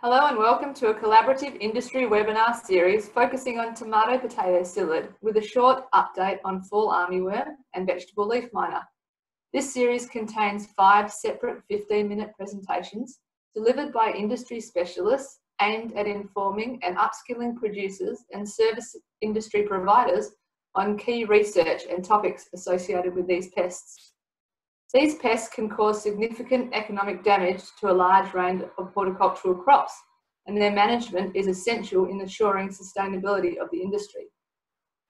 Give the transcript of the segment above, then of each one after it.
Hello and welcome to a collaborative industry webinar series focusing on tomato potato psyllid with a short update on fall armyworm and vegetable leaf miner. This series contains five separate 15 minute presentations delivered by industry specialists aimed at informing and upskilling producers and service industry providers on key research and topics associated with these pests. These pests can cause significant economic damage to a large range of horticultural crops, and their management is essential in ensuring sustainability of the industry.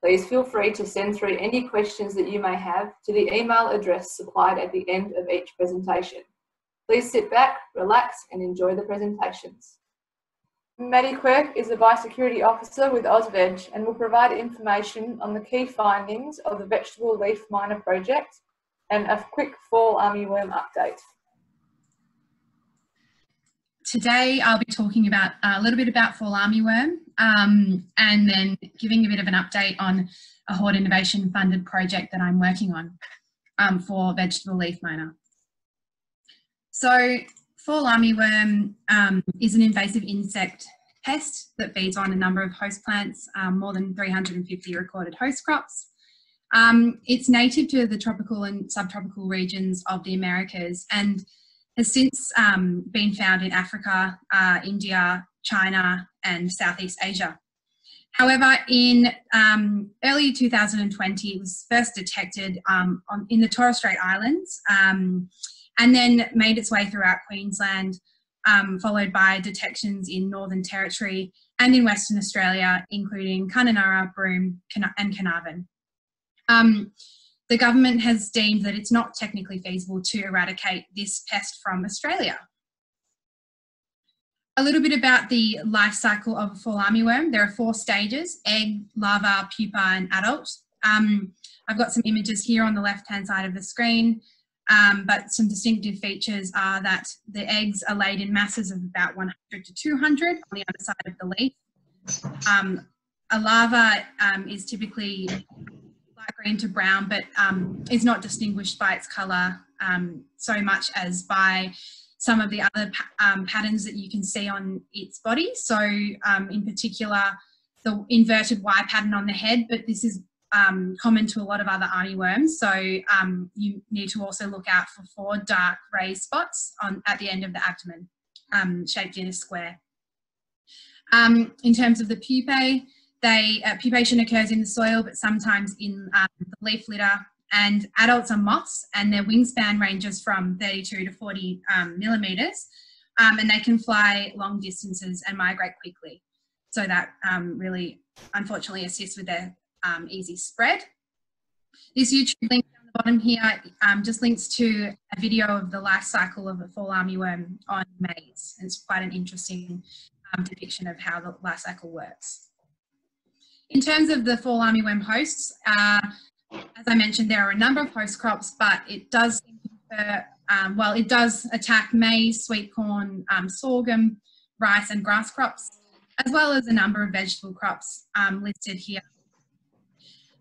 Please feel free to send through any questions that you may have to the email address supplied at the end of each presentation. Please sit back, relax, and enjoy the presentations. Maddy Quirk is a biosecurity officer with AusVeg and will provide information on the key findings of the vegetable leaf miner project and a quick fall armyworm update. Today I'll be talking about a little bit about fall armyworm um, and then giving a bit of an update on a Hort Innovation funded project that I'm working on um, for vegetable leaf miner. So fall armyworm um, is an invasive insect pest that feeds on a number of host plants, um, more than 350 recorded host crops. Um, it's native to the tropical and subtropical regions of the Americas and has since um, been found in Africa, uh, India, China, and Southeast Asia. However, in um, early 2020, it was first detected um, on, in the Torres Strait Islands um, and then made its way throughout Queensland, um, followed by detections in Northern Territory and in Western Australia, including Kununurra, Broome, and Carnarvon. Um, the government has deemed that it's not technically feasible to eradicate this pest from Australia. A little bit about the life cycle of a fall armyworm. There are four stages, egg, larva, pupa and adult. Um, I've got some images here on the left-hand side of the screen, um, but some distinctive features are that the eggs are laid in masses of about 100 to 200 on the underside of the leaf. Um, a larva um, is typically green to brown, but um, is not distinguished by its colour um, so much as by some of the other um, patterns that you can see on its body. So um, in particular, the inverted Y pattern on the head, but this is um, common to a lot of other armyworms. So um, you need to also look out for four dark raised spots on at the end of the abdomen, shaped in a square. in terms of the pupae, they uh, pupation occurs in the soil, but sometimes in um, the leaf litter. And adults are moths, and their wingspan ranges from 32 to 40 um, millimeters, um, and they can fly long distances and migrate quickly. So that um, really, unfortunately, assists with their um, easy spread. This YouTube link down the bottom here um, just links to a video of the life cycle of a fall armyworm on maize. It's quite an interesting depiction of how the life cycle works. In terms of the fall armyworm hosts, uh, as I mentioned, there are a number of host crops, but it does, um, well, it does attack maize, sweet corn, um, sorghum, rice and grass crops, as well as a number of vegetable crops um, listed here.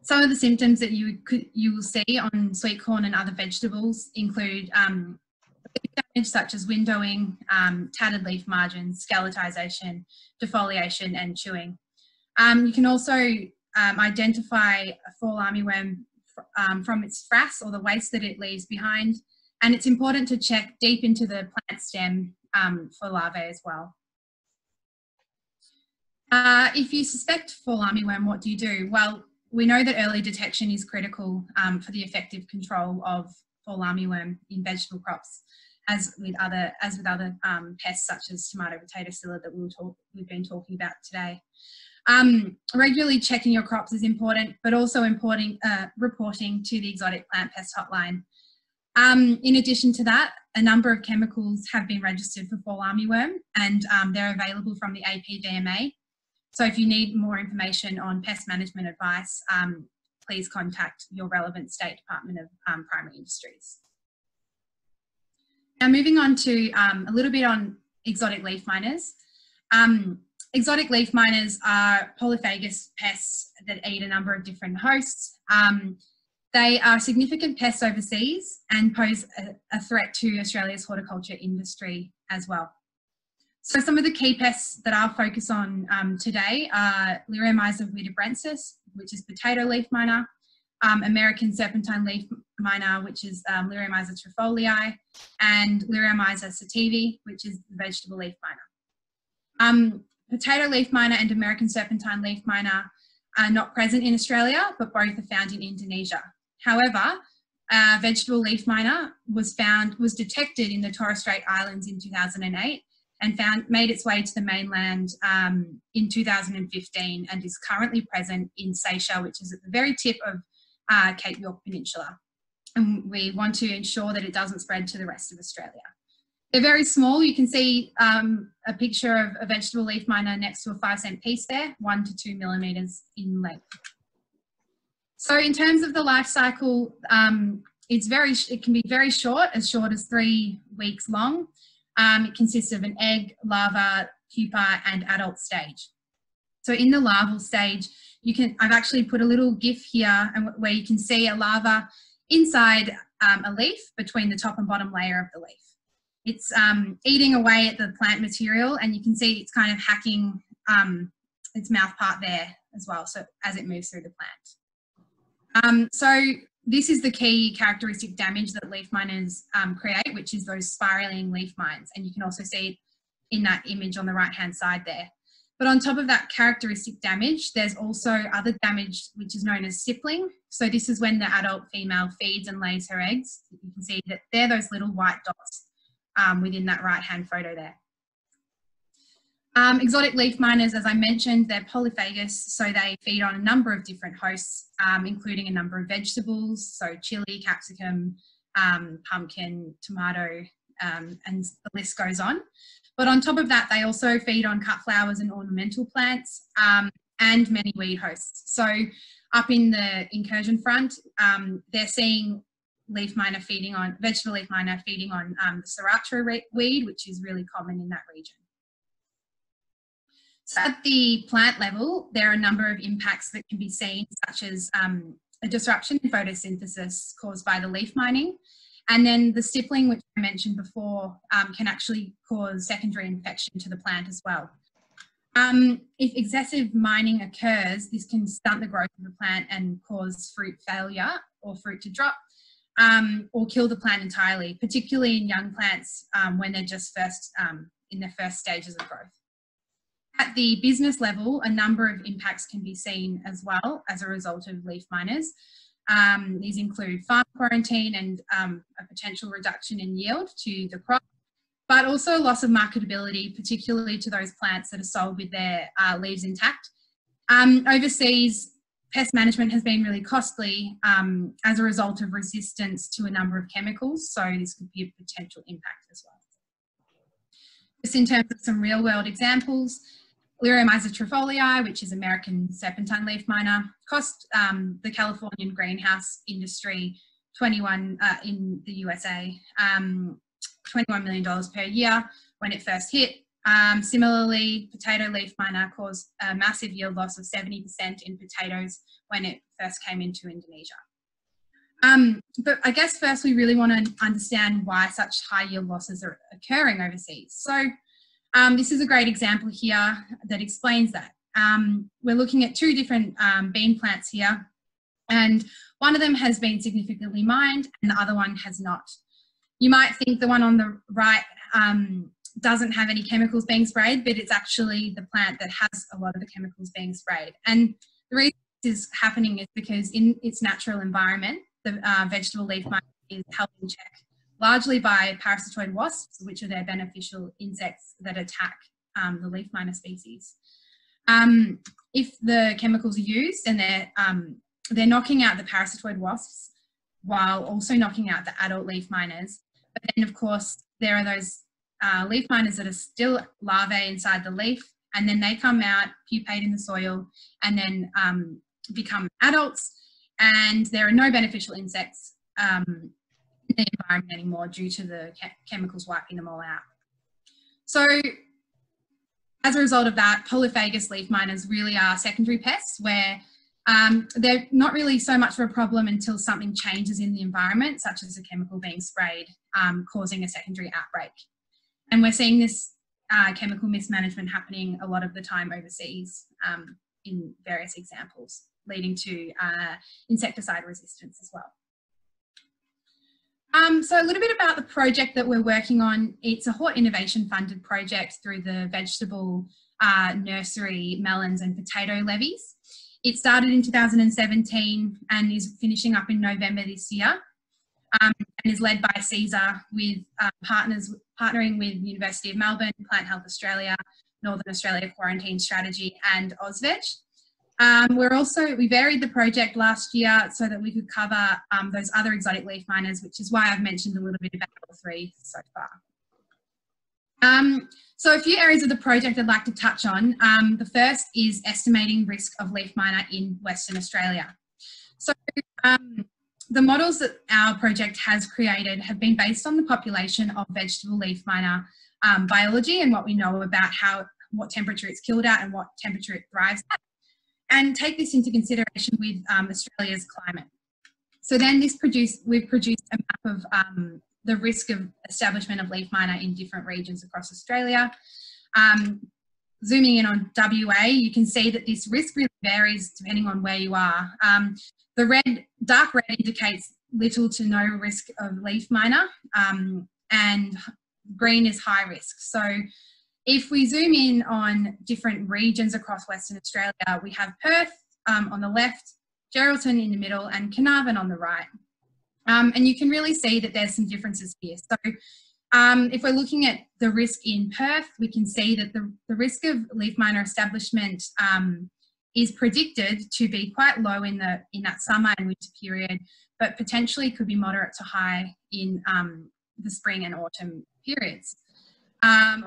Some of the symptoms that you could you will see on sweet corn and other vegetables include um, damage such as windowing, um, tattered leaf margins, skeletization, defoliation, and chewing. Um, you can also um, identify a fall armyworm um, from its frass or the waste that it leaves behind. And it's important to check deep into the plant stem um, for larvae as well. Uh, if you suspect fall armyworm, what do you do? Well, we know that early detection is critical um, for the effective control of fall armyworm in vegetable crops, as with other as with other um, pests such as tomato potato psyllid that we will talk, we've been talking about today. Um, regularly checking your crops is important, but also important uh, reporting to the exotic plant pest hotline. Um, in addition to that, a number of chemicals have been registered for fall armyworm and um, they're available from the APVMA. So if you need more information on pest management advice, um, please contact your relevant State Department of um, Primary Industries. Now moving on to um, a little bit on exotic leaf miners. Um, exotic leaf miners are polyphagous pests that eat a number of different hosts. Um, they are significant pests overseas and pose a, a, threat to Australia's horticulture industry as well. So some of the key pests that I'll focus on um, today are Liriomyza huidobrensis, which is potato leaf miner, um, American serpentine leaf miner, which is um, Liriomyza trifolii, and Liriomyza sativae, which is the vegetable leaf miner. Um, potato leaf miner and American serpentine leaf miner are not present in Australia, but both are found in Indonesia. However, uh, vegetable leaf miner was found was detected in the Torres Strait Islands in 2008 and found made its way to the mainland um, in 2015 and is currently present in Seisia, which is at the very tip of uh, Cape York Peninsula. And we want to ensure that it doesn't spread to the rest of Australia. They're very small. You can see um, a picture of a vegetable leaf miner next to a five cent piece there, one to two millimeters in length. So in terms of the life cycle, um, it's very, it can be very short, as short as three weeks long. Um, it consists of an egg, larva, pupa, and adult stage. So in the larval stage, you can, I've actually put a little GIF here where you can see a larva inside um, a leaf between the top and bottom layer of the leaf. It's um, eating away at the plant material and you can see it's kind of hacking um, its mouth part there as well, so as it moves through the plant. Um, so this is the key characteristic damage that leaf miners um, create, which is those spiraling leaf mines. And you can also see it in that image on the right hand side there. But on top of that characteristic damage, there's also other damage which is known as stippling. So this is when the adult female feeds and lays her eggs. You can see that they're those little white dots um, within that right hand photo there. Um, exotic leaf miners, as I mentioned, they're polyphagous, so they feed on a number of different hosts, um, including a number of vegetables, so chili, capsicum, um, pumpkin, tomato, um, and the list goes on. But on top of that, they also feed on cut flowers and ornamental plants um, and many weed hosts. So up in the incursion front, um, they're seeing leaf miner feeding on, vegetable leaf miner feeding on the Siratro weed, which is really common in that region. So at the plant level, there are a number of impacts that can be seen, such as um, a disruption in photosynthesis caused by the leaf mining. And then the stippling, which I mentioned before, um, can actually cause secondary infection to the plant as well. Um, if excessive mining occurs, this can stunt the growth of the plant and cause fruit failure or fruit to drop um, or kill the plant entirely, particularly in young plants um, when they're just first um, in their first stages of growth. At the business level, a number of impacts can be seen as well as a result of leaf miners. Um, these include farm quarantine and um, a potential reduction in yield to the crop, but also loss of marketability, particularly to those plants that are sold with their uh, leaves intact. Overseas, pest management has been really costly um, as a result of resistance to a number of chemicals, so this could be a potential impact as well. Just in terms of some real world examples, Liriomyza trifolii, which is American serpentine leaf miner, cost um, the Californian greenhouse industry 21 uh, in the USA, um, $21 million per year when it first hit. Um, similarly, potato leaf miner caused a massive yield loss of 70% in potatoes when it first came into Indonesia. Um, but I guess first we really want to understand why such high yield losses are occurring overseas. So um, this is a great example here that explains that. Um, we're looking at two different um, bean plants here, and one of them has been significantly mined and the other one has not. You might think the one on the right um, doesn't have any chemicals being sprayed, but it's actually the plant that has a lot of the chemicals being sprayed. And the reason this is happening is because in its natural environment, the uh, vegetable leaf miner is held in check largely by parasitoid wasps, which are their beneficial insects that attack um, the leaf miner species. Um, if the chemicals are used and they're, um, they're knocking out the parasitoid wasps while also knocking out the adult leaf miners. But then of course, there are those uh, leaf miners that are still larvae inside the leaf and then they come out, pupate in the soil and then um, become adults and there are no beneficial insects um, the environment anymore due to the chemicals wiping them all out. So as a result of that, polyphagous leaf miners really are secondary pests where um, they're not really so much of a problem until something changes in the environment, such as a chemical being sprayed, um, causing a secondary outbreak. And we're seeing this uh, chemical mismanagement happening a lot of the time overseas um, in various examples, leading to uh, insecticide resistance as well. Um, so a little bit about the project that we're working on. It's a Hort Innovation funded project through the vegetable uh, nursery, melons and potato levies. It started in 2017 and is finishing up in November this year um, and is led by cesar with uh, partners partnering with University of Melbourne, Plant Health Australia, Northern Australia Quarantine Strategy and AusVeg. Um, we're also, we varied the project last year so that we could cover um, those other exotic leaf miners, which is why I've mentioned a little bit about all three so far. Um, so a few areas of the project I'd like to touch on. Um, the first is estimating risk of leaf miner in Western Australia. So um, the models that our project has created have been based on the population of vegetable leaf miner um, biology and what we know about how what temperature it's killed at and what temperature it thrives at, and take this into consideration with um, Australia's climate. So then this produced, we've produced a map of um, the risk of establishment of leaf miner in different regions across Australia. Um, zooming in on WA, you can see that this risk really varies depending on where you are. The red, dark red indicates little to no risk of leaf miner um, and green is high risk. So if we zoom in on different regions across Western Australia, we have Perth um, on the left, Geraldton in the middle and Carnarvon on the right. Um, and you can really see that there's some differences here. So um, if we're looking at the risk in Perth, we can see that the, the risk of leaf miner establishment um, is predicted to be quite low in the in that summer and winter period, but potentially could be moderate to high in um, the spring and autumn periods. Um,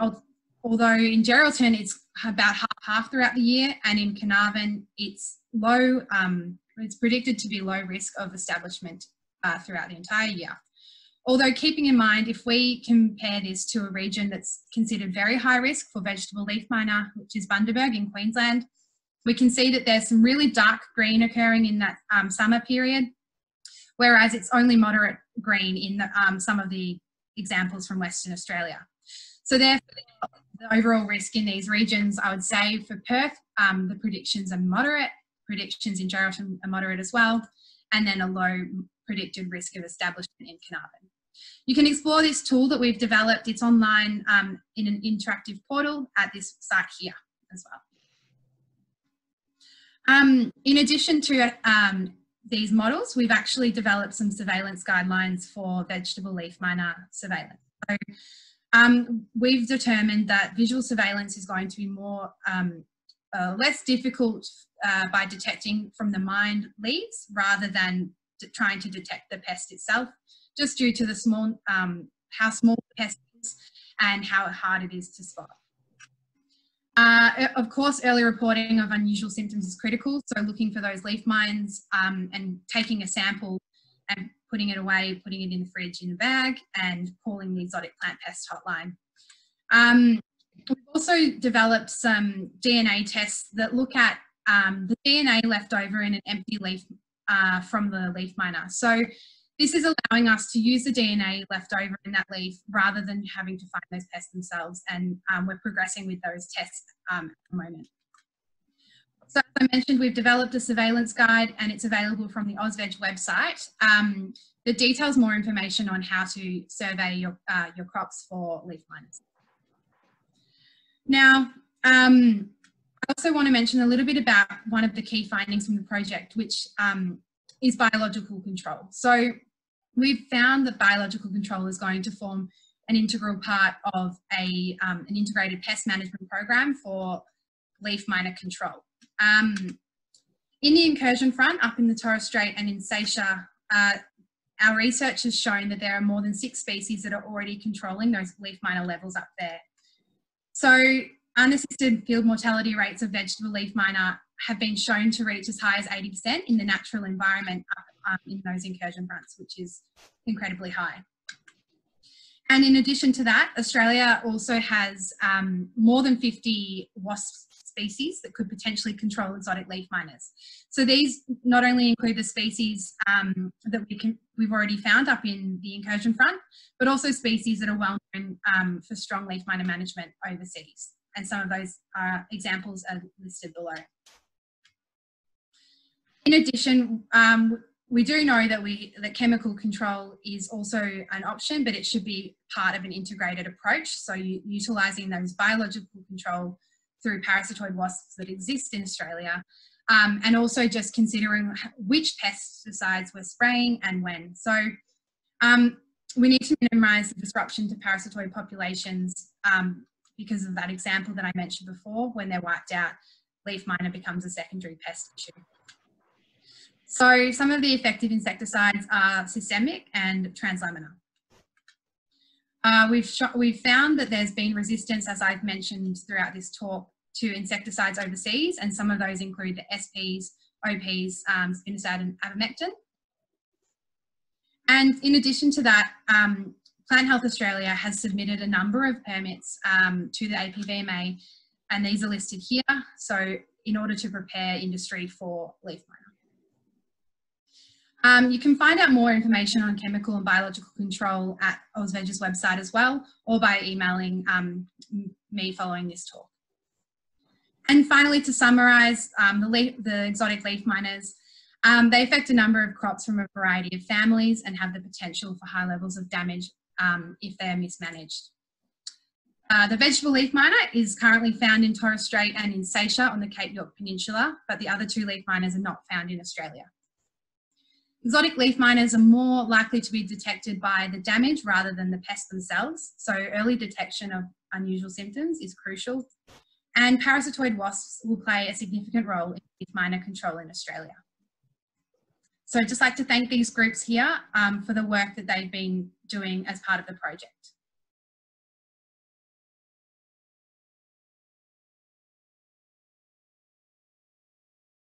although in Geraldton it's about half, half throughout the year, and in Carnarvon it's low. Um, it's predicted to be low risk of establishment uh, throughout the entire year. Although keeping in mind, if we compare this to a region that's considered very high risk for vegetable leaf miner, which is Bundaberg in Queensland, we can see that there's some really dark green occurring in that um, summer period, whereas it's only moderate green in the, um, some of the examples from Western Australia. So therefore, the overall risk in these regions, I would say for Perth, um, the predictions are moderate, predictions in Geraldton are moderate as well, and then a low predicted risk of establishment in Carnarvon. You can explore this tool that we've developed. It's online um, in an interactive portal at this site here as well. Um, in addition to um, these models, we've actually developed some surveillance guidelines for vegetable leaf miner surveillance. So um, we've determined that visual surveillance is going to be more um, uh, less difficult uh, by detecting from the mined leaves rather than trying to detect the pest itself, just due to the small, um, how small the pest is and how hard it is to spot. Uh, of course, early reporting of unusual symptoms is critical. So looking for those leaf mines um, and taking a sample and putting it away, putting it in the fridge in a bag and calling the exotic plant pest hotline. Um, we've also developed some DNA tests that look at um, the DNA left over in an empty leaf uh, from the leaf miner. So this is allowing us to use the DNA left over in that leaf rather than having to find those pests themselves. And um, we're progressing with those tests um, at the moment. So as I mentioned, we've developed a surveillance guide and it's available from the AusVeg website. Um, that details more information on how to survey your, uh, your crops for leaf miners. Now, um, I also want to mention a little bit about one of the key findings from the project, which um, is biological control. So we've found that biological control is going to form an integral part of a, um, an integrated pest management program for leaf miner control. Um, in the incursion front, up in the Torres Strait and in Seisia, uh, our research has shown that there are more than six species that are already controlling those leaf miner levels up there. So unassisted field mortality rates of vegetable leaf miner have been shown to reach as high as 80% in the natural environment um, in those incursion fronts, which is incredibly high. And in addition to that, Australia also has um, more than 50 wasp species that could potentially control exotic leaf miners. So these not only include the species um, that we can, we've already found up in the incursion front, but also species that are well known um, for strong leaf miner management overseas. And some of those uh, examples are listed below. In addition, um, we do know that we that chemical control is also an option, but it should be part of an integrated approach. So utilising those biological control through parasitoid wasps that exist in Australia, um, and also just considering which pesticides we're spraying and when. So um, we need to minimise the disruption to parasitoid populations um, because of that example that I mentioned before, when they're wiped out, leaf miner becomes a secondary pest issue. So some of the effective insecticides are systemic and translaminar. Uh, we've, we've found that there's been resistance, as I've mentioned throughout this talk, to insecticides overseas, and some of those include the SPs, OPs, um, spinosad and abamectin. And in addition to that, um, Plant Health Australia has submitted a number of permits um, to the APVMA, and these are listed here. So in order to prepare industry for leaf miner. Um, you can find out more information on chemical and biological control at AusVeg's website as well, or by emailing um, me following this talk. And finally, to summarise, um, the, the, exotic leaf miners, um, they affect a number of crops from a variety of families and have the potential for high levels of damage um, if they are mismanaged. Uh, the vegetable leaf miner is currently found in Torres Strait and in Seisia on the Cape York Peninsula, but the other two leaf miners are not found in Australia. Exotic leaf miners are more likely to be detected by the damage rather than the pests themselves, so early detection of unusual symptoms is crucial. And parasitoid wasps will play a significant role in leaf miner control in Australia. So I'd just like to thank these groups here um, for the work that they've been doing as part of the project.